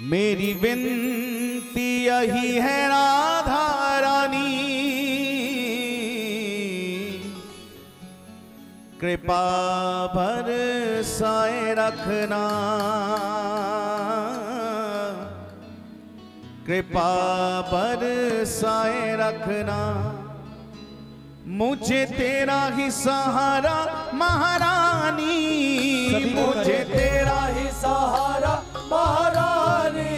मेरी विनती यही है राधा रानी। कृपा भर साए रखना। कृपा पर साए रखना। मुझे तेरा ही सहारा महारानी। मुझे तेरा ही सहारा महारानी।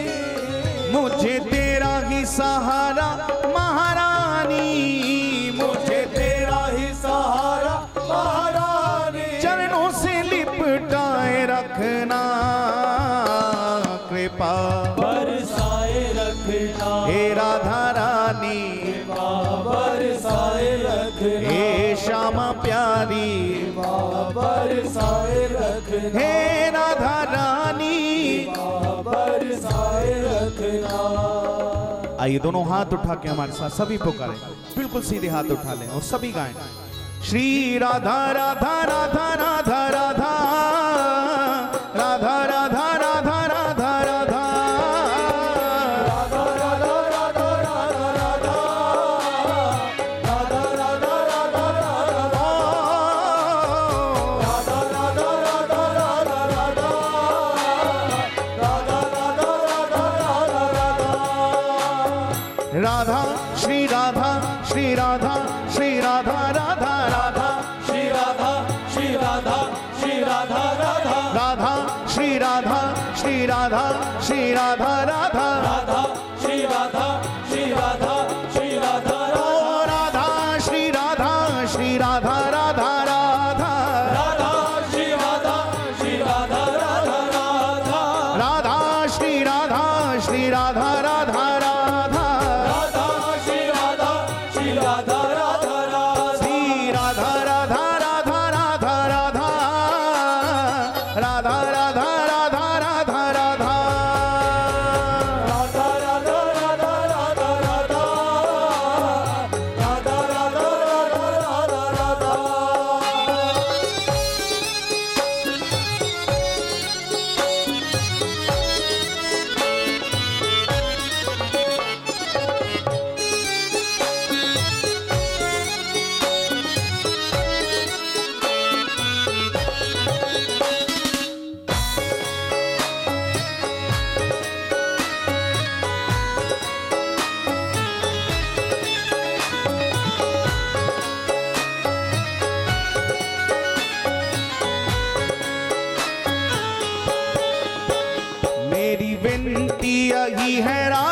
मुझे तेरा ही सहारा महारानी। मुझे तेरा ही सहारा महारानी। चरणों से लिपटाए रखना कृपा। बरसाए रखना। हे राधा रानी। बरसाए रखना। हे श्यामा प्यारी। बरसाए रखना। हे राधा रानी। आइए दोनों हाथ उठा के हमारे साथ सभी पुकारे बिल्कुल सीधे हाथ उठा लें और सभी गाएँ। श्री राधा राधा राधा राधा ही है रात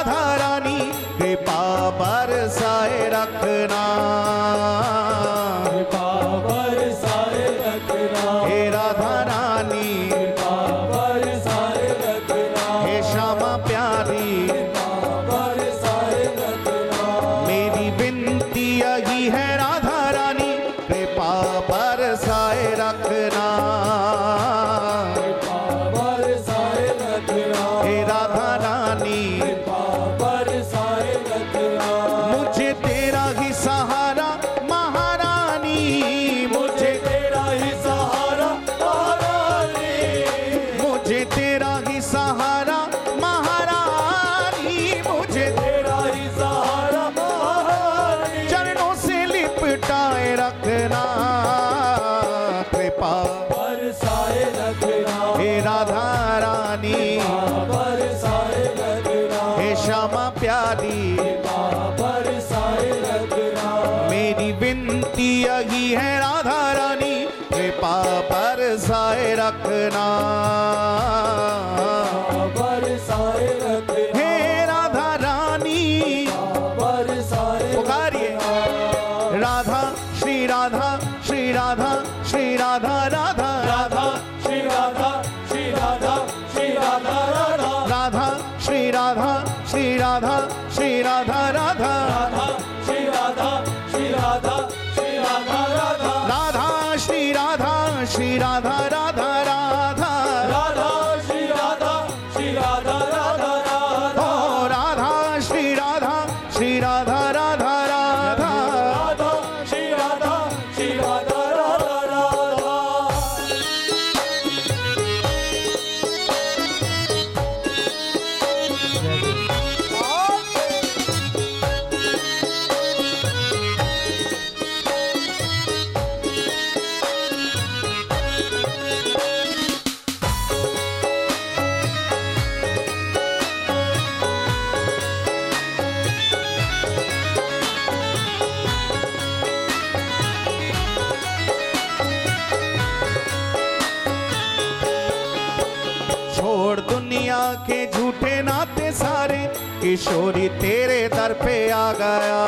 किशोरी तेरे दर पे आ गया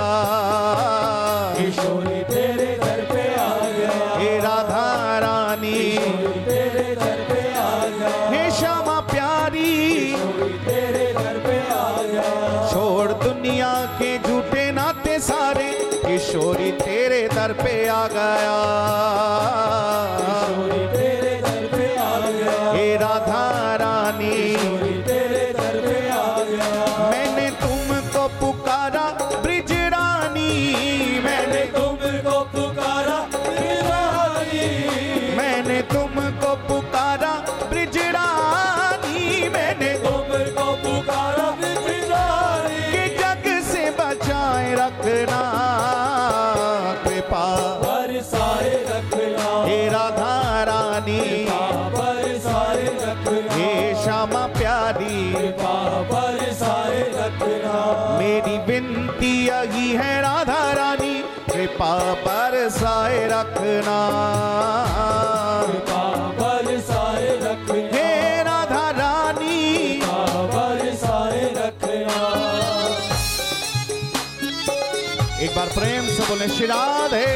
किशोरी तेरे हे श्यामा प्यारी, मेरी विनती यही है राधा रानी, कृपा कृपा बरसाए रखना। राधा रानी, एक बार प्रेम से बोले श्री राधे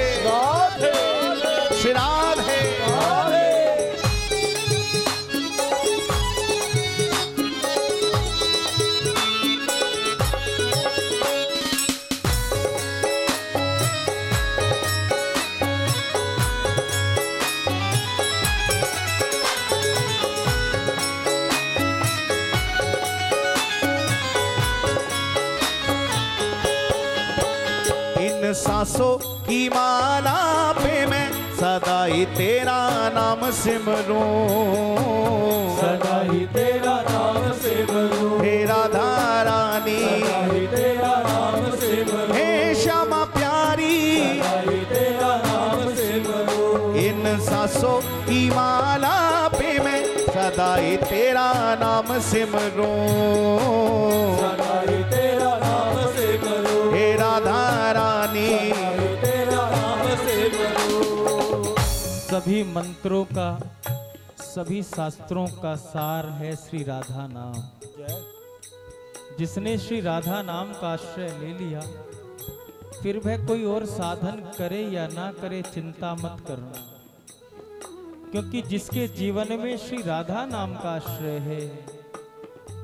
सांसों की माला पे मैं सदा ही तेरा नाम सिमरूं। सदा ही तेरा नाम सिमरूं। हे राधा रानी। सदा ही तेरा नाम सिमरूं। हे श्यामा प्यारी। सदा ही तेरा नाम सिमरूं। इन सांसों की माला पे मैं सदा ही तेरा नाम सिमरूं। सदा ही तेरा नाम सिमरूं। हे राधा रानी। सभी मंत्रों का, सभी शास्त्रों का सार है श्री राधा नाम। जिसने श्री राधा नाम का आश्रय ले लिया, फिर वह कोई और साधन करे या ना करे चिंता मत करना क्योंकि जिसके जीवन में श्री राधा नाम का आश्रय है,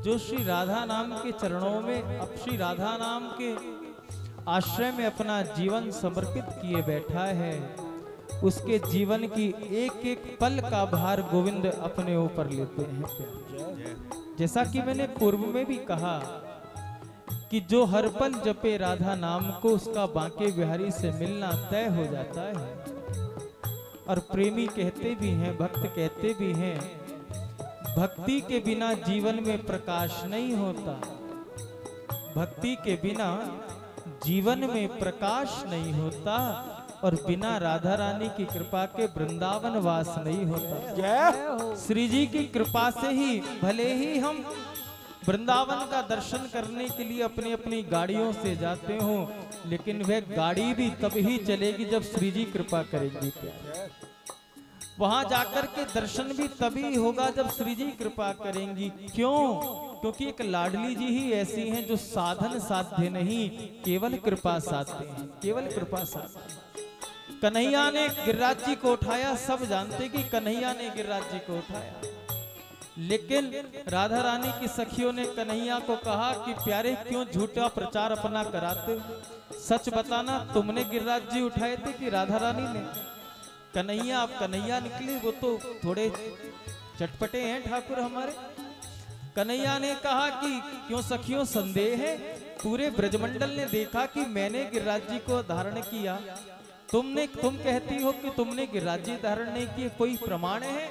जो श्री राधा नाम के चरणों में, अब श्री राधा नाम के आश्रय में अपना जीवन समर्पित किए बैठा है उसके जीवन की एक एक पल का भार गोविंद अपने ऊपर लेते हैं जैसा कि मैंने पूर्व में भी कहा कि जो हर पल जपे राधा नाम को, उसका बांके बिहारी से मिलना तय हो जाता है। और प्रेमी कहते भी हैं, भक्त कहते भी हैं, भक्ति के बिना जीवन में प्रकाश नहीं होता। भक्ति के बिना जीवन में प्रकाश नहीं होता। और बिना राधा रानी की कृपा के वृंदावन वास नहीं होता। श्री जी की कृपा से ही भले ही हम वृंदावन का दर्शन करने के लिए अपनी अपनी गाड़ियों से जाते हो लेकिन वह गाड़ी भी तब ही चलेगी जब श्री जी कृपा करेंगी वहाँ जाकर के दर्शन भी तभी होगा जब श्री जी कृपा करेंगी। क्यों? क्योंकि एक लाडली जी ही ऐसी हैं जो साधन साध्य नहीं केवल कृपा साधते हैं केवल कृपा साधते हैं। कन्हैया ने गिरिराज जी को उठाया, सब जानते कि कन्हैया ने गिरिराज जी को उठाया। लेकिन राधा रानी की सखियों ने कन्हैया को कहा कि प्यारे, क्यों झूठा प्रचार अपना कराते सच बताना, तुमने गिरिराज जी उठाए थे कि राधा रानी ने? कन्हैया, आप कन्हैया निकले, वो तो थोड़े चटपटे हैं ठाकुर हमारे। कन्हैया ने कहा कि क्यों सखियों, संदेह है? पूरे ब्रजमंडल ने देखा कि मैंने गिरिराज जी को धारण किया। तुमने, तुम कहती हो कि तुमने गिरिराज जी धारण नहीं किए कोई प्रमाण है?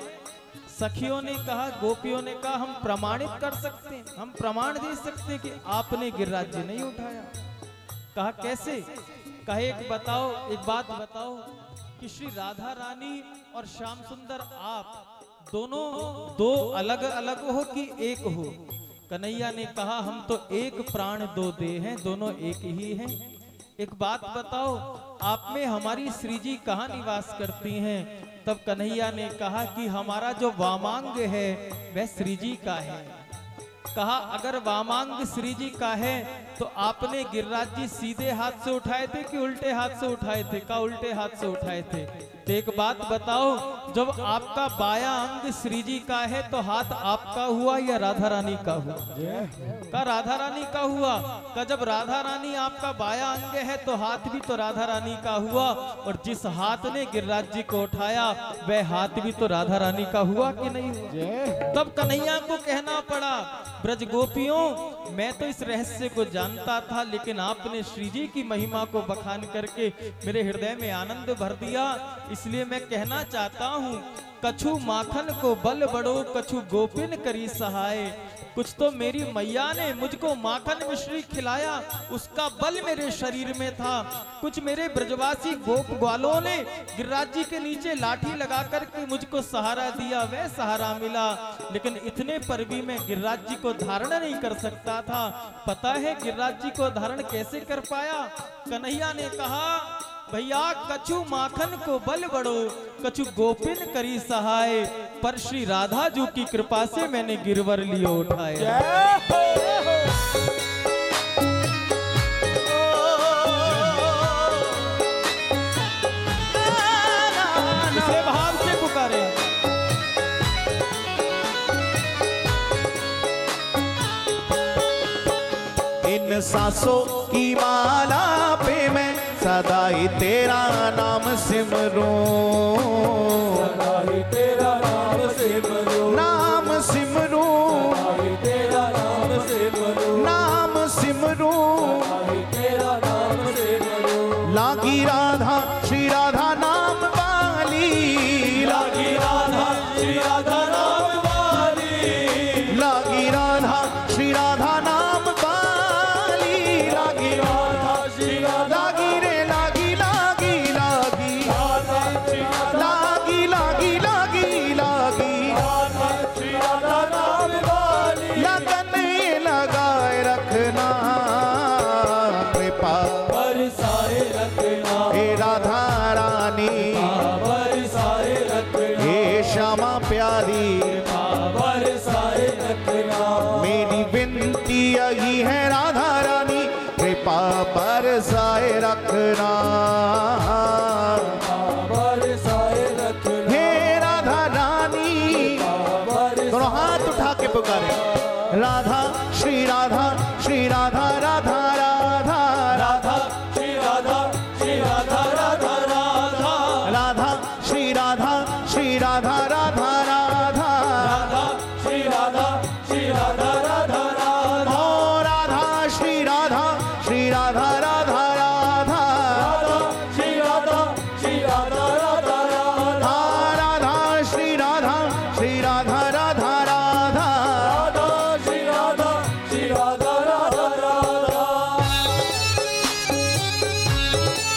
सखियों ने कहा, गोपियों ने कहा, हम प्रमाणित कर सकते हैं, हम प्रमाण दे सकते हैं कि आपने गिरिराज जी नहीं उठाया। कहा, कैसे? कहे, एक बताओ, एक बात बताओ कि श्री राधा रानी और श्याम सुंदर आप दोनों दो अलग अलग हो कि एक हो? कन्हैया ने कहा, हम तो एक प्राण, दो दे हैं, दोनों एक ही हैं। एक बात बताओ, आप में हमारी श्री जी कहाँ निवास करती हैं? तब कन्हैया ने कहा कि हमारा जो वामांग है, वह श्री जी का है। कहा, अगर वामांग श्री जी का है तो आपने गिरिराज जी सीधे हाथ से उठाए थे कि उल्टे हाथ से उठाए थे? का उल्टे हाथ से उठाए थे? तो एक बात बताओ जब आपका बाया अंग श्री जी का है तो हाथ आपका हुआ या राधा रानी का हुआ? का राधा रानी का हुआ? का जब राधा रानी आपका बाया अंग है तो हाथ भी तो राधा रानी का हुआ, और जिस हाथ ने गिरिराज जी को उठाया, वह हाथ भी तो राधा रानी का हुआ कि नहीं तब कन्हैया को कहना पड़ा, ब्रज गोपियों, मैं तो इस रहस्य को जानता था, लेकिन आपने श्री जी की महिमा को बखान करके मेरे हृदय में आनंद भर दिया, इसलिए मैं कहना चाहता हूँ कछु माखन को बल बड़ो, कछु गोपिन करी सहाय। कुछ तो मेरी मैया ने मुझको माखन मिश्री खिलाया, उसका बल मेरे शरीर में था। कुछ मेरे ब्रजवासी गोप ग्वालों ने गिरिराज जी के नीचे लाठी लगा करके मुझको सहारा दिया, वह सहारा मिला। लेकिन इतने पर भी मैं गिरिराज जी को धारण नहीं कर सकता था। पता है गिरिराज जी को धारण कैसे कर पाया? कन्हैया ने कहा भैया कछु माखन को बल बड़ो कछु गोपिन करी सहाय। पर श्री राधा जू की कृपा से मैंने गिरवर लियो उठाए इसलिए भाव से पुकारे। इन सांसों की माला सदा ही तेरा नाम सिमरूं। श्यामा ये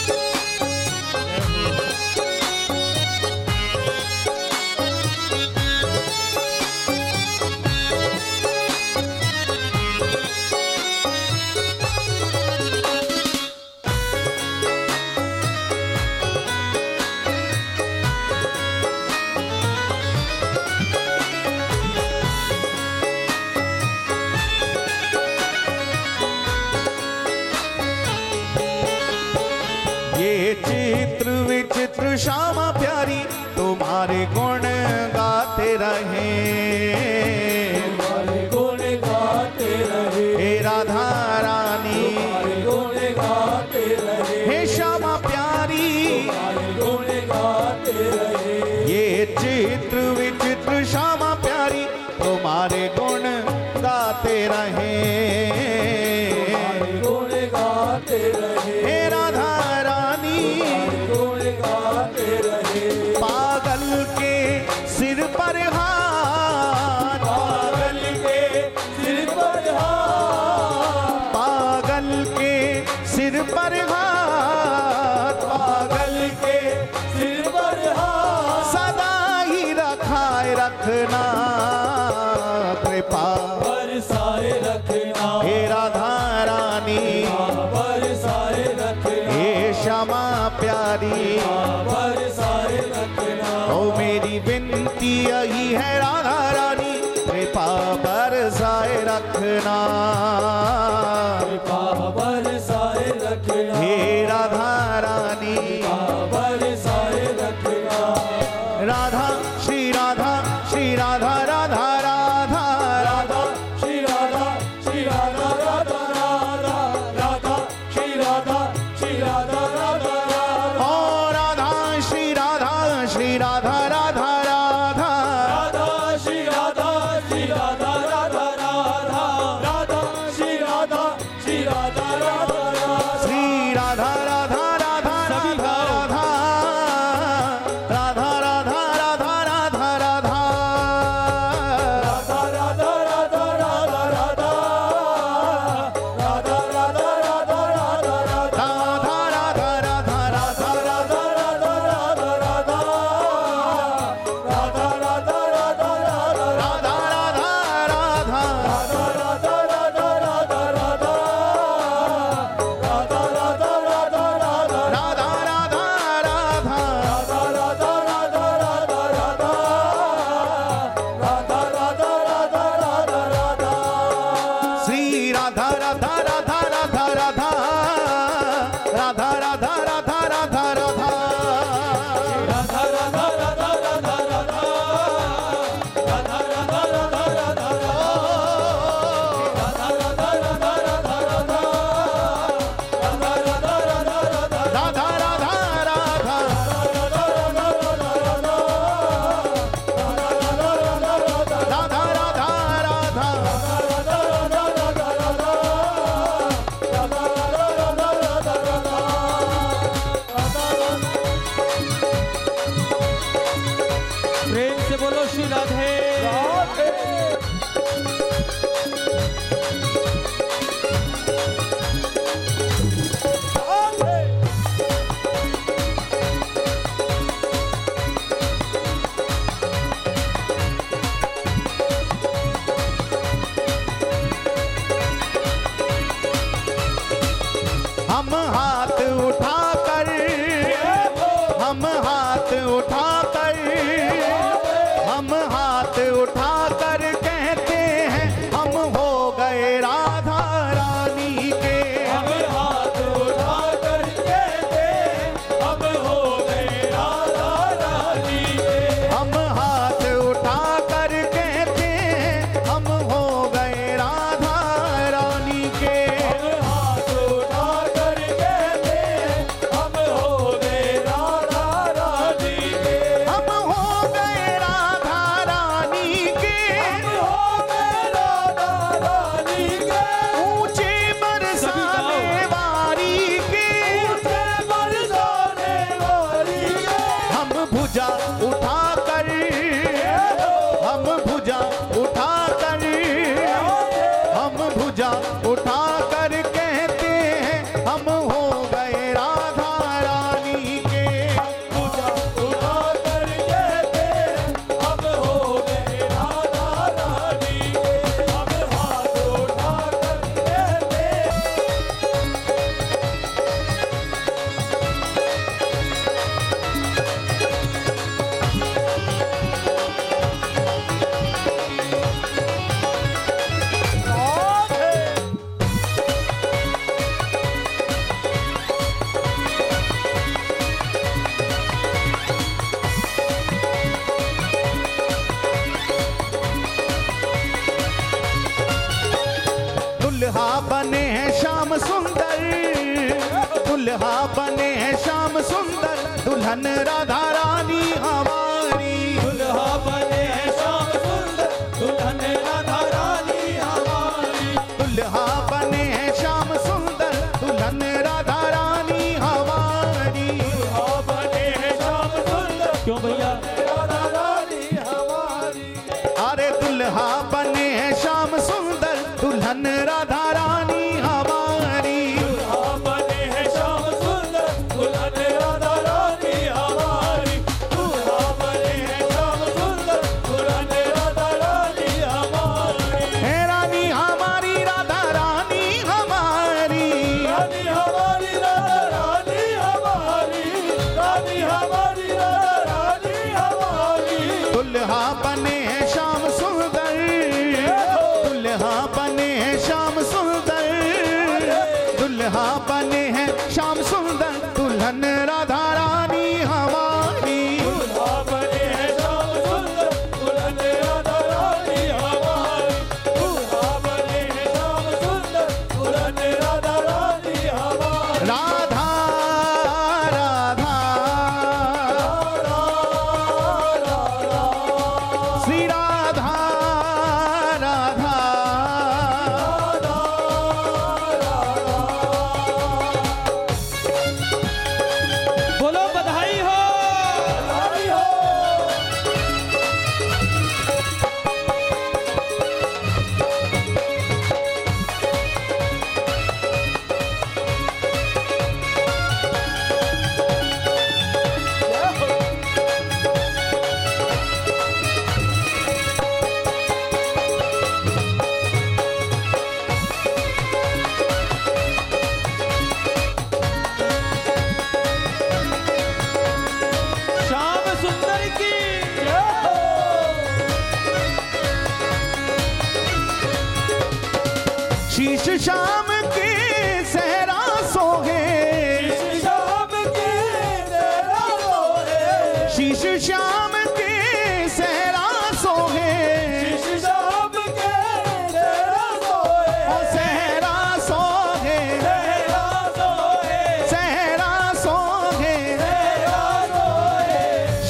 दुल्हा बने हैं श्याम सुंदर दुल्हन राधा रानी हमारी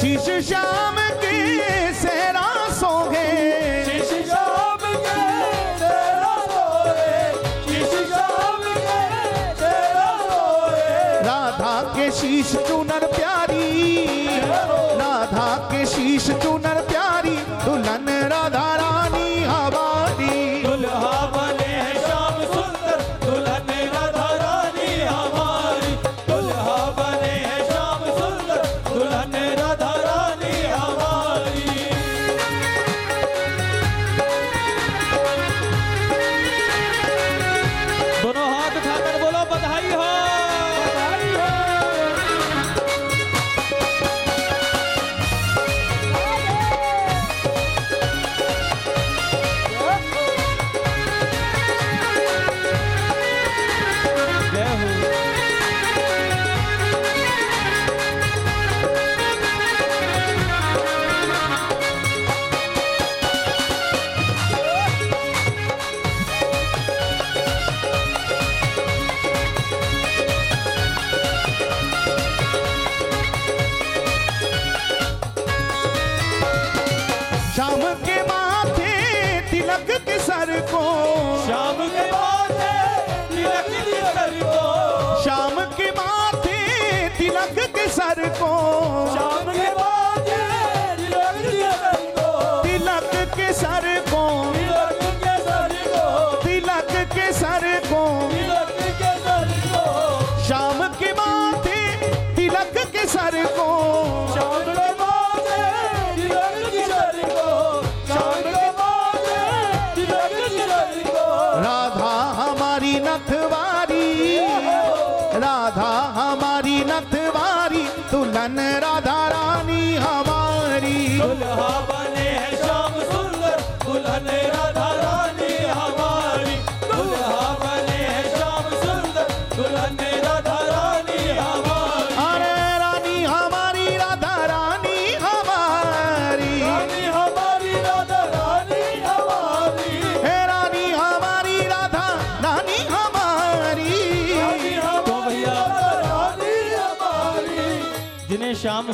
शीश शाम के सहरा सो गए राधा के शीश चुनर प्यारी। राधा के शीश चुनर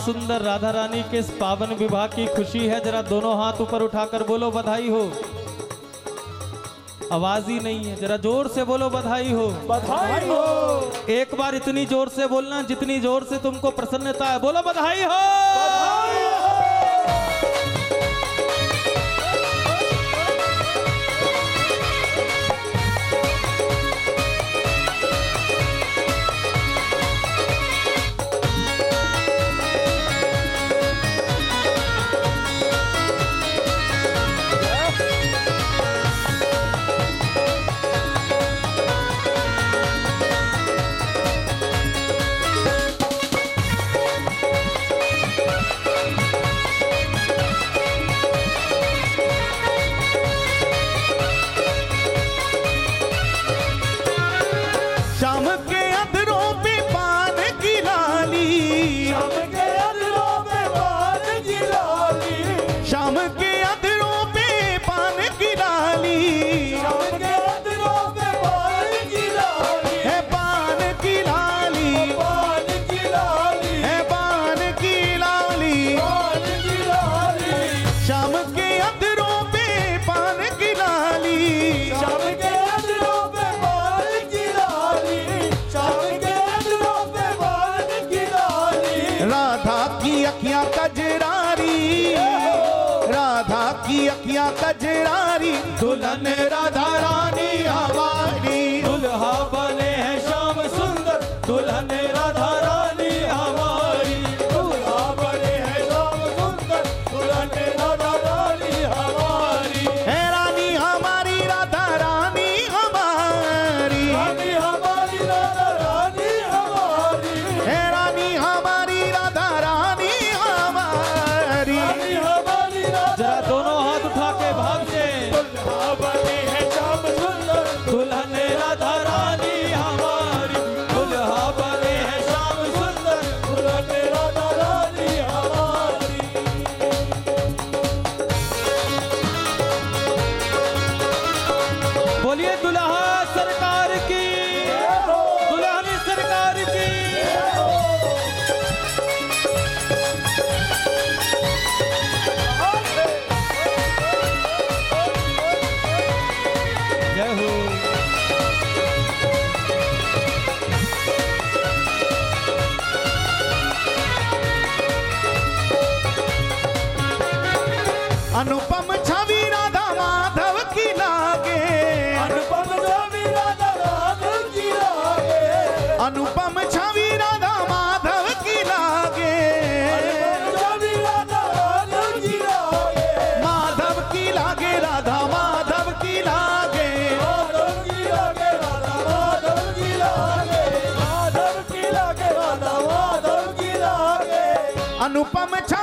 सुंदर राधा रानी के इस पावन विवाह की खुशी है। जरा दोनों हाथ ऊपर उठाकर बोलो बधाई हो। आवाज़ ही नहीं है जरा ज़ोर से बोलो बधाई हो। बधाई हो। एक बार इतनी ज़ोर से बोलना जितनी ज़ोर से तुमको प्रसन्नता है बोलो बधाई हो। अनुपम छ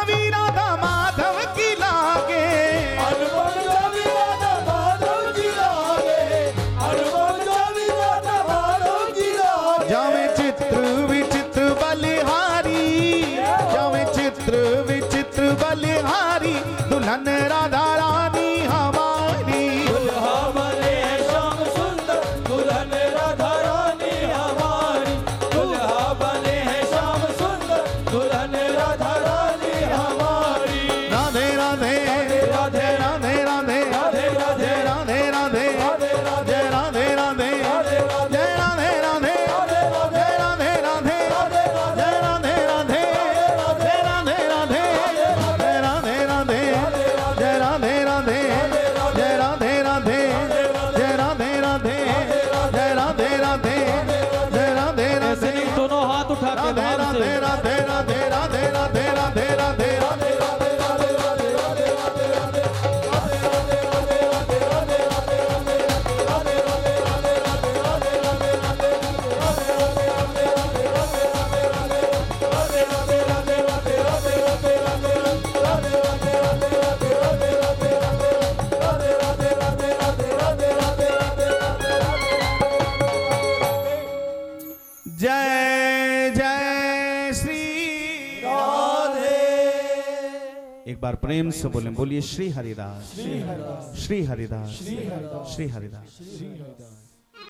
एक बार प्रेम से बोले बोलिए श्री हरिदास श्री हरिदास श्री हरिदास श्री हरिदास।